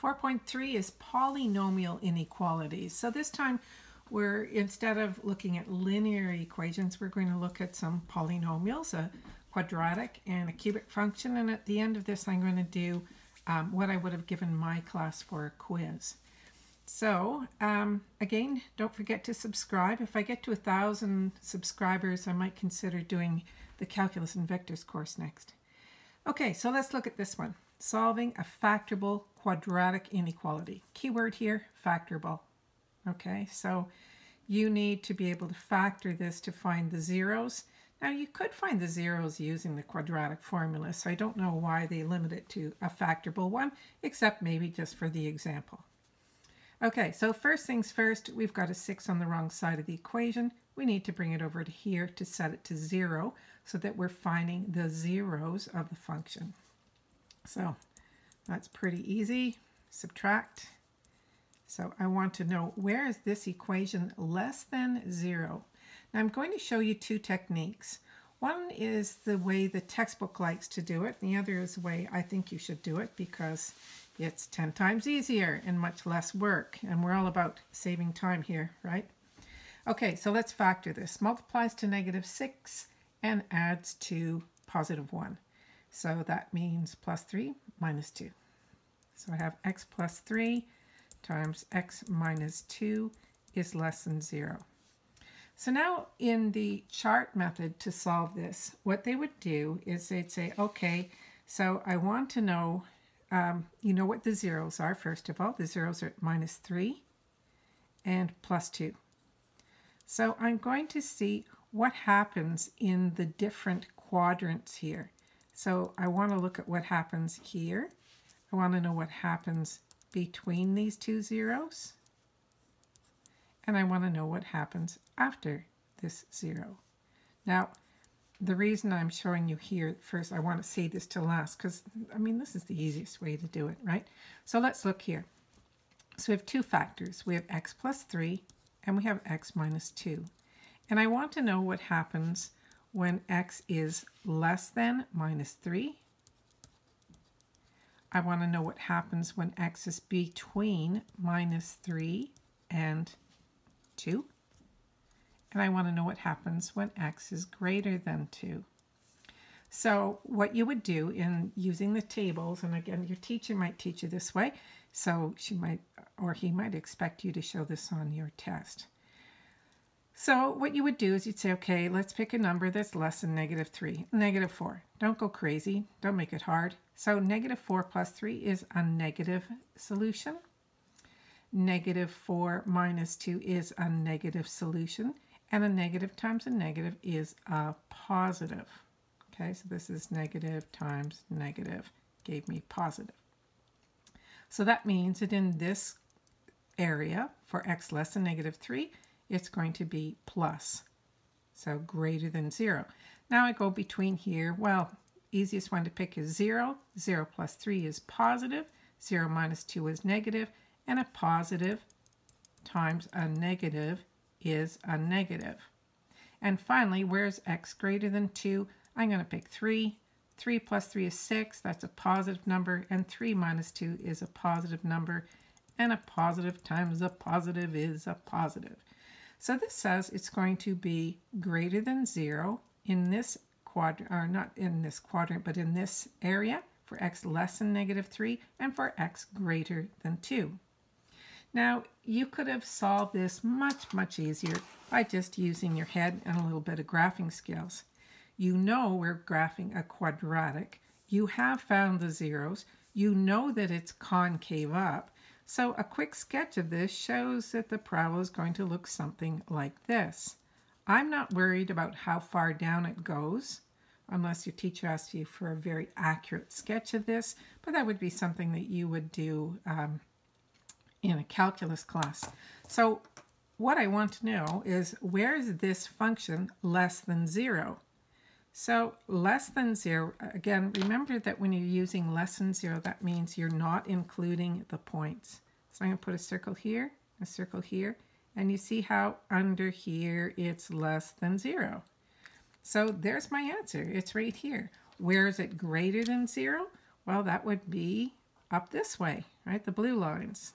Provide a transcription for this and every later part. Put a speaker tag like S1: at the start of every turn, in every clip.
S1: 4.3 is polynomial inequalities. So this time we're, instead of looking at linear equations, we're going to look at some polynomials, a quadratic and a cubic function. And at the end of this, I'm going to do um, what I would have given my class for a quiz. So um, again, don't forget to subscribe. If I get to a thousand subscribers, I might consider doing the calculus and vectors course next. Okay, so let's look at this one. Solving a factorable quadratic inequality. Keyword here, factorable. Okay, so you need to be able to factor this to find the zeros. Now you could find the zeros using the quadratic formula, so I don't know why they limit it to a factorable one, except maybe just for the example. Okay, so first things first, we've got a 6 on the wrong side of the equation. We need to bring it over to here to set it to 0 so that we're finding the zeros of the function. So that's pretty easy. Subtract. So I want to know where is this equation less than 0? Now I'm going to show you two techniques. One is the way the textbook likes to do it. The other is the way I think you should do it because it's 10 times easier and much less work. And we're all about saving time here, right? Okay, so let's factor this. Multiplies to negative 6 and adds to positive 1. So that means plus 3 minus 2. So I have x plus 3 times x minus 2 is less than 0. So now in the chart method to solve this, what they would do is they'd say, okay, so I want to know um, you know what the zeros are, first of all. The zeros are minus 3 and plus 2. So I'm going to see what happens in the different quadrants here. So I want to look at what happens here. I want to know what happens between these two zeros. And I want to know what happens after this zero. Now, the reason I'm showing you here first, I want to say this to last because, I mean, this is the easiest way to do it, right? So let's look here. So we have two factors. We have x plus 3 and we have x minus 2. And I want to know what happens when x is less than minus 3. I want to know what happens when x is between minus 3 and 2 and I want to know what happens when x is greater than 2. So what you would do in using the tables, and again, your teacher might teach you this way, so she might, or he might expect you to show this on your test. So what you would do is you'd say, okay, let's pick a number that's less than negative 3, negative 4. Don't go crazy. Don't make it hard. So negative 4 plus 3 is a negative solution. Negative 4 minus 2 is a negative solution and a negative times a negative is a positive. Okay, so this is negative times negative, gave me positive. So that means that in this area, for x less than negative 3, it's going to be plus, so greater than 0. Now I go between here, well, easiest one to pick is 0. 0 plus 3 is positive. positive, 0 minus 2 is negative, and a positive times a negative is a negative. And finally, where's x greater than 2? I'm going to pick 3. 3 plus 3 is 6. That's a positive number. And 3 minus 2 is a positive number. And a positive times a positive is a positive. So this says it's going to be greater than 0 in this quadrant, or not in this quadrant, but in this area for x less than negative 3 and for x greater than 2. Now, you could have solved this much, much easier by just using your head and a little bit of graphing skills. You know we're graphing a quadratic. You have found the zeros. You know that it's concave up. So a quick sketch of this shows that the parabola is going to look something like this. I'm not worried about how far down it goes, unless your teacher asks you for a very accurate sketch of this, but that would be something that you would do um, in a calculus class. So what I want to know is where is this function less than 0? So less than 0, again, remember that when you're using less than 0, that means you're not including the points. So I'm going to put a circle here, a circle here, and you see how under here it's less than 0. So there's my answer. It's right here. Where is it greater than 0? Well, that would be up this way, right? The blue lines.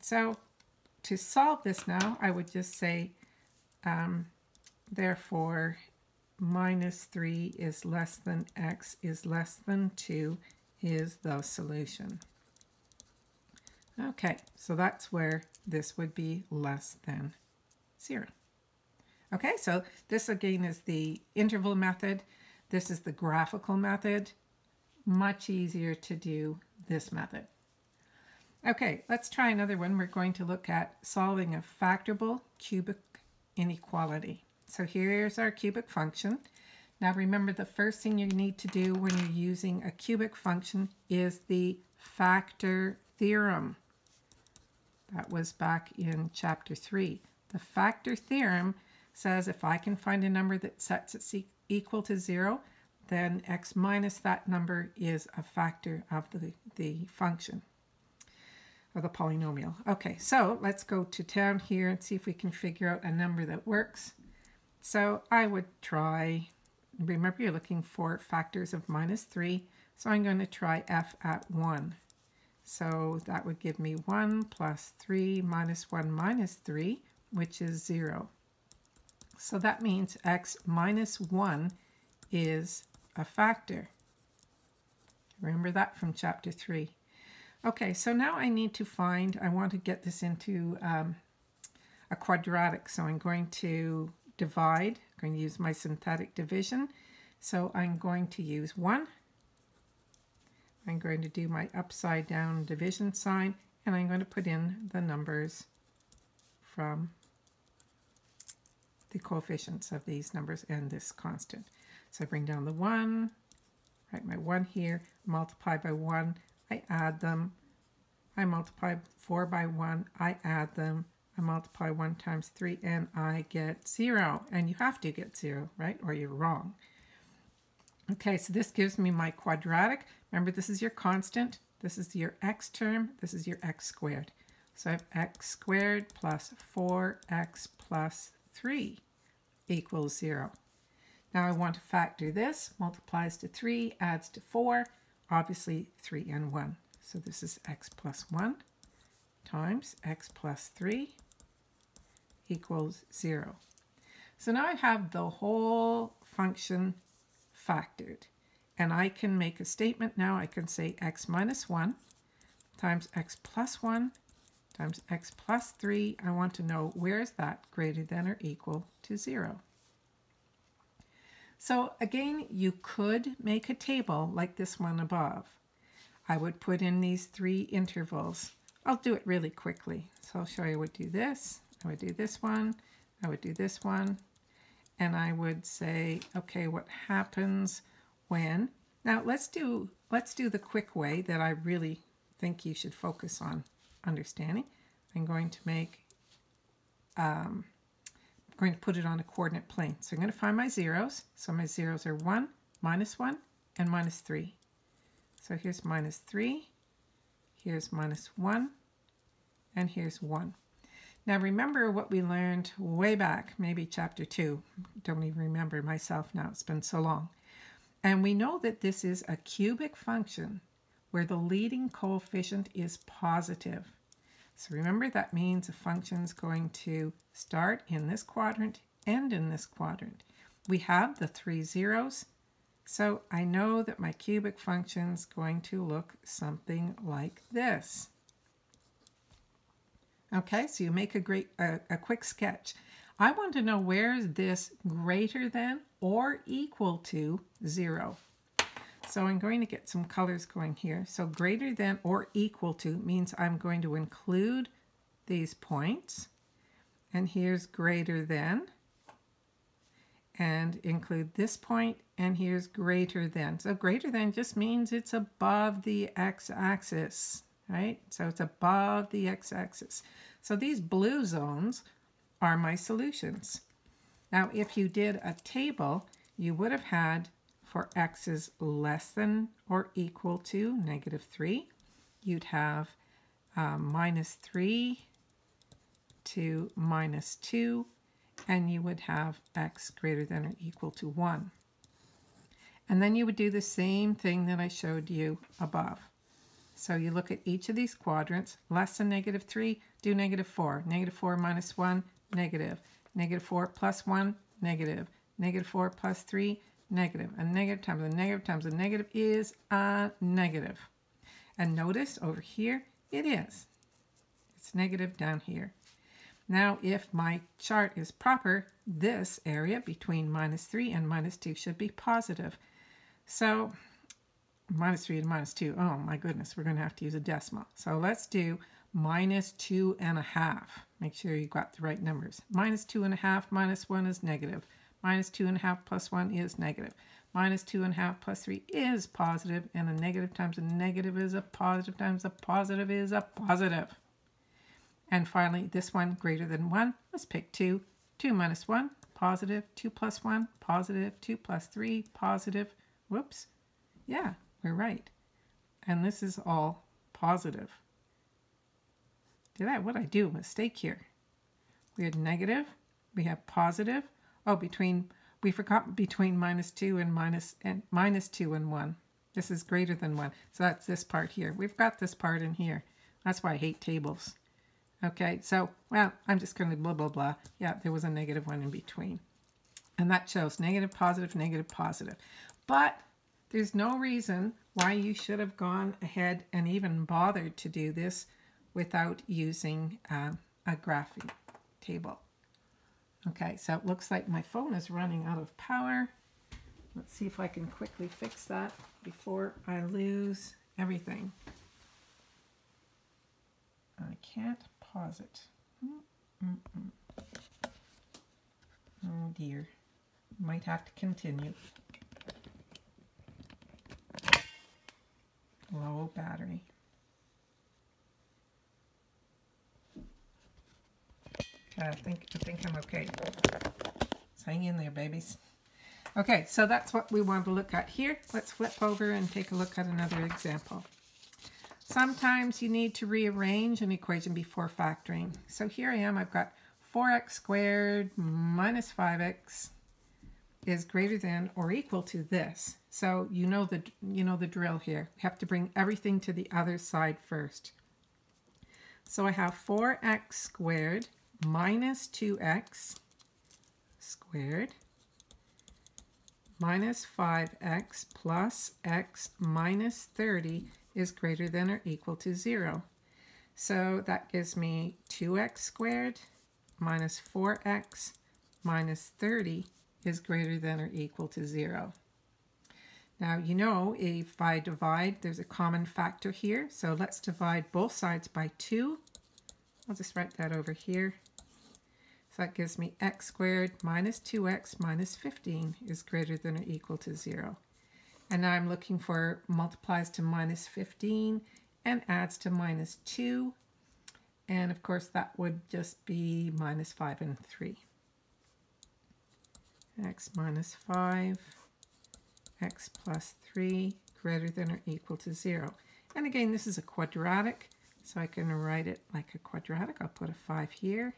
S1: So to solve this now, I would just say, um, therefore, minus 3 is less than x is less than 2 is the solution. Okay, so that's where this would be less than 0. Okay, so this again is the interval method. This is the graphical method. Much easier to do this method. Okay, let's try another one. We're going to look at solving a factorable cubic inequality. So here's our cubic function. Now remember the first thing you need to do when you're using a cubic function is the factor theorem. That was back in chapter 3. The factor theorem says if I can find a number that sets it equal to 0, then x minus that number is a factor of the, the function, or the polynomial. Okay, so let's go to town here and see if we can figure out a number that works. So I would try, remember you're looking for factors of minus 3, so I'm going to try f at 1. So that would give me 1 plus 3 minus 1 minus 3, which is 0. So that means x minus 1 is a factor. Remember that from chapter 3. Okay, so now I need to find, I want to get this into um, a quadratic. So I'm going to divide, I'm going to use my synthetic division. So I'm going to use 1 I'm going to do my upside down division sign and I'm going to put in the numbers from the coefficients of these numbers and this constant. So I bring down the 1, write my 1 here, multiply by 1, I add them, I multiply 4 by 1, I add them, I multiply 1 times 3, and I get 0. And you have to get 0, right? Or you're wrong. Okay, so this gives me my quadratic. Remember, this is your constant. This is your x term. This is your x squared. So I have x squared plus 4x plus 3 equals 0. Now I want to factor this. Multiplies to 3, adds to 4. Obviously 3 and 1. So this is x plus 1 times x plus 3 equals 0. So now I have the whole function factored. And I can make a statement now. I can say x minus 1 times x plus 1 times x plus 3. I want to know where is that greater than or equal to 0. So again, you could make a table like this one above. I would put in these three intervals. I'll do it really quickly. So I'll show you would do this. I would do this one. I would do this one. And I would say, okay, what happens when. Now let's do let's do the quick way that I really think you should focus on understanding. I'm going to make um, I'm going to put it on a coordinate plane. So I'm going to find my zeros. So my zeros are 1, minus 1, and minus 3. So here's minus 3, here's minus 1, and here's 1. Now remember what we learned way back, maybe chapter 2. Don't even remember myself now, it's been so long. And we know that this is a cubic function where the leading coefficient is positive. So remember that means a function is going to start in this quadrant, end in this quadrant. We have the three zeros, so I know that my cubic function is going to look something like this. Okay, so you make a great a, a quick sketch. I want to know where is this greater than or equal to 0. So I'm going to get some colors going here. So greater than or equal to means I'm going to include these points. And here's greater than. And include this point. And here's greater than. So greater than just means it's above the x-axis, right? So it's above the x-axis. So these blue zones are my solutions. Now, if you did a table, you would have had for x's less than or equal to negative 3, you'd have um, minus 3 to minus 2, and you would have x greater than or equal to 1. And then you would do the same thing that I showed you above. So you look at each of these quadrants, less than negative 3, do negative 4. Negative 4 minus 1, negative. Negative 4 plus 1, negative. Negative 4 plus 3, negative. A negative times a negative times a negative is a negative. And notice over here, it is. It's negative down here. Now, if my chart is proper, this area between minus 3 and minus 2 should be positive. So, minus 3 and minus 2, oh my goodness, we're going to have to use a decimal. So let's do minus 2 and a half. Make sure you got the right numbers. Minus 2 and a half minus 1 is negative. Minus 2 and a half plus 1 is negative. Minus 2 and a half plus 3 is positive, and a negative times a negative is a positive times a positive is a positive. And finally, this one greater than 1, let's pick 2. 2 minus 1, positive. 2 plus 1, positive. 2 plus 3, positive. Whoops. Yeah, we're right. And this is all positive. Did I, what I do, mistake here? We had negative, we have positive. Oh, between, we forgot between minus 2 and minus, and minus 2 and 1. This is greater than 1. So that's this part here. We've got this part in here. That's why I hate tables. Okay, so, well, I'm just going to blah, blah, blah. Yeah, there was a negative one in between. And that shows negative, positive, negative, positive. But there's no reason why you should have gone ahead and even bothered to do this without using um, a graphing table. Okay, so it looks like my phone is running out of power. Let's see if I can quickly fix that before I lose everything. I can't pause it. Mm -mm. Oh dear. Might have to continue. Low battery. I think I think I'm okay. Hang in there, babies. Okay, so that's what we want to look at here. Let's flip over and take a look at another example. Sometimes you need to rearrange an equation before factoring. So here I am, I've got 4x squared minus 5x is greater than or equal to this. So you know the you know the drill here. We have to bring everything to the other side first. So I have 4x squared minus 2x squared minus 5x plus x minus 30 is greater than or equal to 0. So that gives me 2x squared minus 4x minus 30 is greater than or equal to 0. Now, you know, if I divide, there's a common factor here. So let's divide both sides by 2. I'll just write that over here. So that gives me x squared minus 2x minus 15 is greater than or equal to 0. And now I'm looking for multiplies to minus 15 and adds to minus 2. And of course that would just be minus 5 and 3. X minus 5, x plus 3 greater than or equal to 0. And again, this is a quadratic, so I can write it like a quadratic. I'll put a 5 here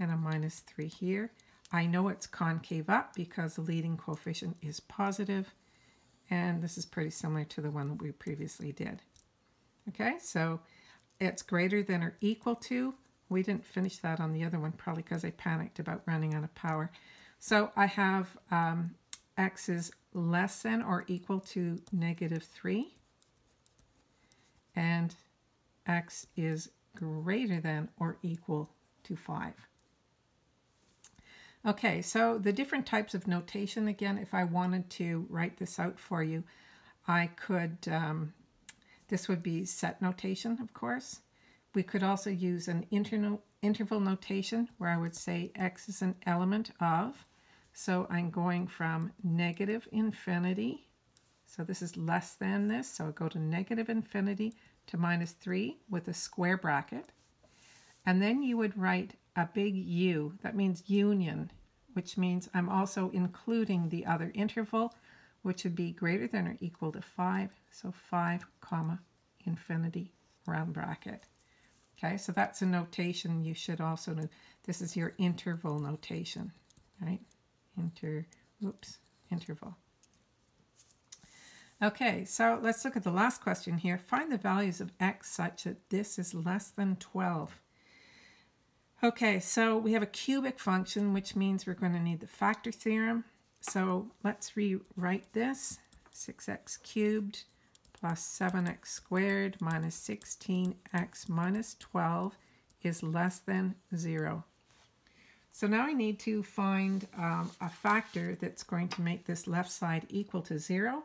S1: and a minus 3 here. I know it's concave up because the leading coefficient is positive, and this is pretty similar to the one that we previously did. Okay, so it's greater than or equal to. We didn't finish that on the other one, probably because I panicked about running out of power. So I have um, x is less than or equal to negative 3, and x is greater than or equal to 5. Okay, so the different types of notation, again, if I wanted to write this out for you, I could, um, this would be set notation, of course. We could also use an interval notation where I would say x is an element of. So I'm going from negative infinity. So this is less than this. So I go to negative infinity to minus 3 with a square bracket. And then you would write a big U. That means union, which means I'm also including the other interval, which would be greater than or equal to 5. So 5 comma infinity round bracket. Okay, so that's a notation you should also know. This is your interval notation, right? Inter, oops, interval. Okay, so let's look at the last question here. Find the values of x such that this is less than 12. Okay, so we have a cubic function, which means we're going to need the factor theorem. So let's rewrite this. 6x cubed plus 7x squared minus 16x minus 12 is less than 0. So now I need to find um, a factor that's going to make this left side equal to 0.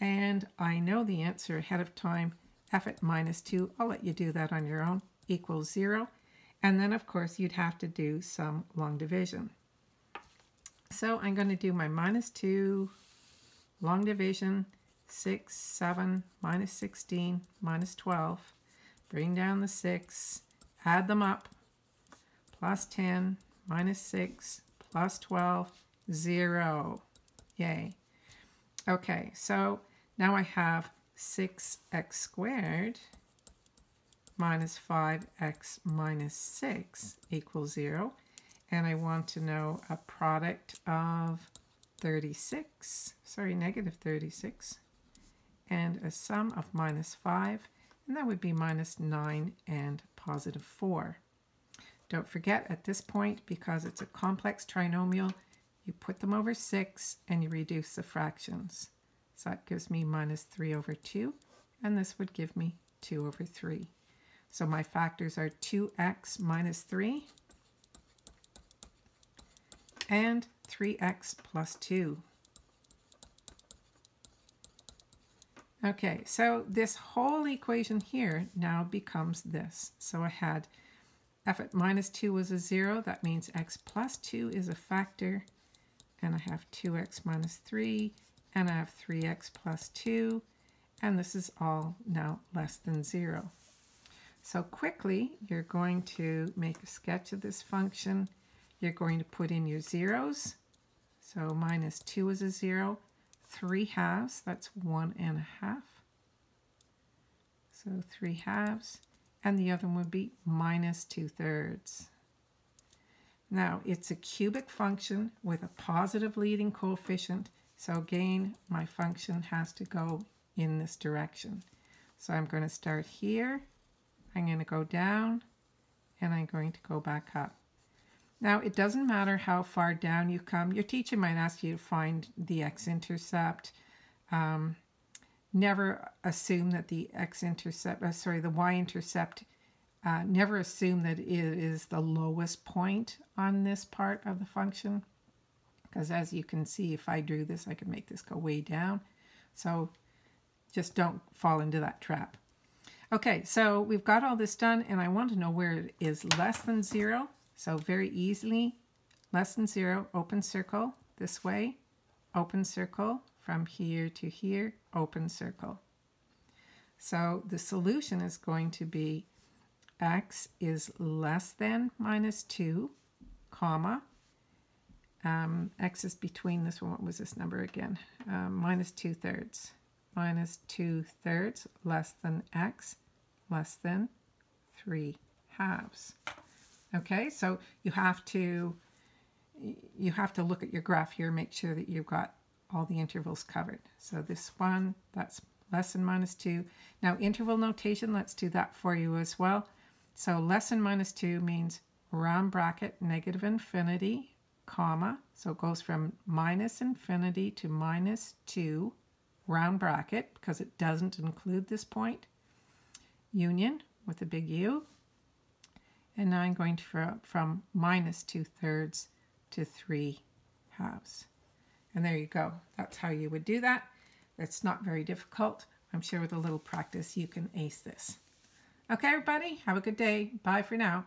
S1: And I know the answer ahead of time. f at minus 2, I'll let you do that on your own, equals 0. And then, of course, you'd have to do some long division. So I'm going to do my minus 2, long division, 6, 7, minus 16, minus 12. Bring down the 6, add them up, plus 10, minus 6, plus 12, 0. Yay. Okay, so now I have 6x squared minus 5x minus 6 equals 0. And I want to know a product of 36, sorry, negative 36, and a sum of minus 5, and that would be minus 9 and positive 4. Don't forget at this point, because it's a complex trinomial, you put them over 6 and you reduce the fractions. So that gives me minus 3 over 2, and this would give me 2 over 3. So my factors are 2x minus 3 and 3x plus 2. Okay, so this whole equation here now becomes this. So I had f at minus 2 was a 0. That means x plus 2 is a factor. And I have 2x minus 3. And I have 3x plus 2. And this is all now less than 0. So quickly, you're going to make a sketch of this function. You're going to put in your zeros. So minus 2 is a 0. 3 halves, that's 1 and a half. So 3 halves. And the other one would be minus 2 thirds. Now, it's a cubic function with a positive leading coefficient. So again, my function has to go in this direction. So I'm going to start here I'm going to go down and I'm going to go back up. Now, it doesn't matter how far down you come. Your teacher might ask you to find the x-intercept. Um, never assume that the x-intercept, uh, sorry, the y-intercept, uh, never assume that it is the lowest point on this part of the function. Because as you can see, if I drew this, I could make this go way down. So just don't fall into that trap. Okay, so we've got all this done and I want to know where it is less than zero. So very easily, less than zero, open circle this way, open circle from here to here, open circle. So the solution is going to be x is less than minus 2, comma, um, x is between this one, what was this number again? Um, minus 2 thirds minus 2 thirds less than x less than 3 halves. Okay, so you have to you have to look at your graph here, make sure that you've got all the intervals covered. So this one, that's less than minus 2. Now interval notation, let's do that for you as well. So less than minus 2 means round bracket, negative infinity, comma. So it goes from minus infinity to minus 2 round bracket because it doesn't include this point. Union with a big U. And now I'm going to from, from minus 2 thirds to 3 halves. And there you go. That's how you would do that. It's not very difficult. I'm sure with a little practice you can ace this. Okay, everybody, have a good day. Bye for now.